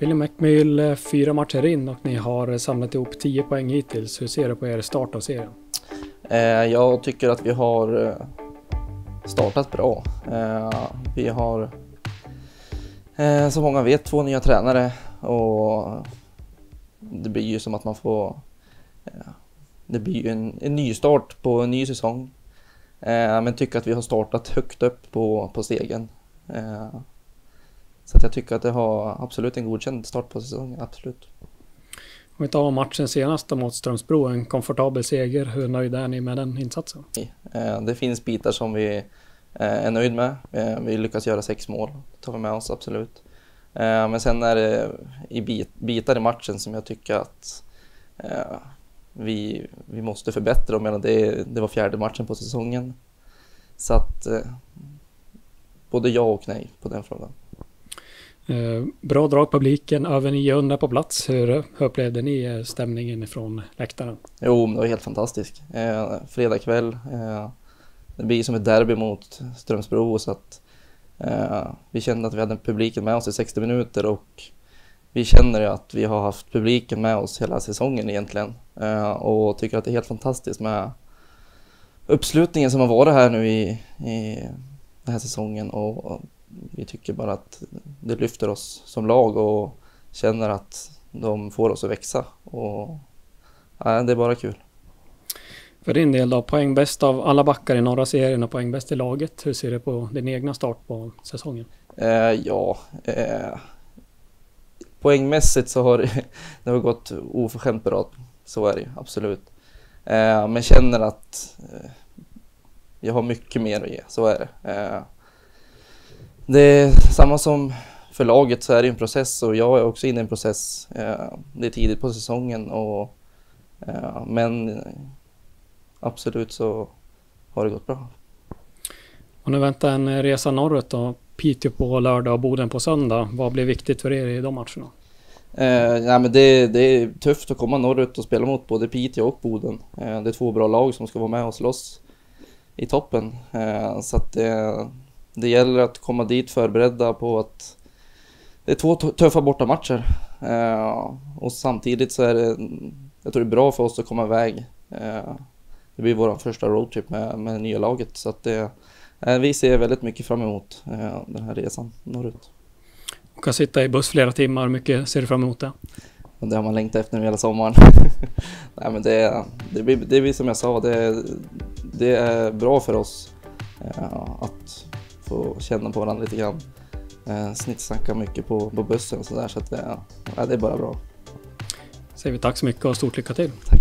William McMill, eh, fyra matcher in och ni har samlat ihop 10 poäng hittills. Hur ser du på er start av serien? Eh, jag tycker att vi har eh, startat bra. Vi har, som många vet, två nya tränare och det blir ju som att man får... Det blir ju en, en ny start på en ny säsong. Men tycker att vi har startat högt upp på, på stegen. Så att jag tycker att det har absolut en godkänd start på säsongen, absolut. Om vi tar matchen senast mot Strömsbro, en komfortabel seger. Hur nöjd är ni med den insatsen? Eh, det finns bitar som vi eh, är nöjd med. Eh, vi lyckas göra sex mål, det tar vi med oss absolut. Men sen är det i bitar i matchen som jag tycker att vi, vi måste förbättra. Jag menar, det, det var fjärde matchen på säsongen. Så att både ja och nej på den frågan. Eh, bra drag publiken, över 900 på plats. Hur upplevde ni eh, stämningen från läktaren? Jo, det var helt fantastiskt. Eh, fredag kväll, eh, det blir som ett derby mot Strömsbro så att eh, vi kände att vi hade publiken med oss i 60 minuter och vi känner ju att vi har haft publiken med oss hela säsongen egentligen eh, och tycker att det är helt fantastiskt med uppslutningen som har varit här nu i, i den här säsongen och vi tycker bara att det lyfter oss som lag och känner att de får oss att växa. Och, ja, det är bara kul. För din del då, poäng bäst av alla backar i norra serien och poäng bäst i laget. Hur ser du på din egna start på säsongen? Eh, ja, eh, poängmässigt så har det, det har gått oförskämt bra. Så är det ju, absolut. Eh, men känner att eh, jag har mycket mer att ge, så är det. Eh, det är samma som för laget så är det en process och jag är också inne i en process. Eh, det är tidigt på säsongen och eh, men absolut så har det gått bra. Och nu väntar en resa norrut då. Piteå på lördag och Boden på söndag. Vad blir viktigt för er i de matcherna? Eh, ja, men det, det, är tufft att komma norrut och spela mot både Piteå och Boden. Eh, det är två bra lag som ska vara med och slåss i toppen. Eh, så att det, gäller att komma dit förberedda på att det är två tuffa bortamatcher. Eh, och samtidigt så är det, jag tror det är bra för oss att komma iväg. Eh, det blir vår första roadtrip med, med det nya laget så att det, eh, vi ser väldigt mycket fram emot eh, den här resan norrut. Och kan sitta i buss flera timmar, hur mycket ser du fram emot det? Det har man längtat efter nu hela sommaren. Nej, men det, det, blir, det blir som jag sa, det, det är bra för oss eh, få känna på varandra lite grann. Eh, snittsnacka mycket på, på bussen och sådär så att det, ja, det är bara bra. Säger vi tack så mycket och stort lycka till. Tack.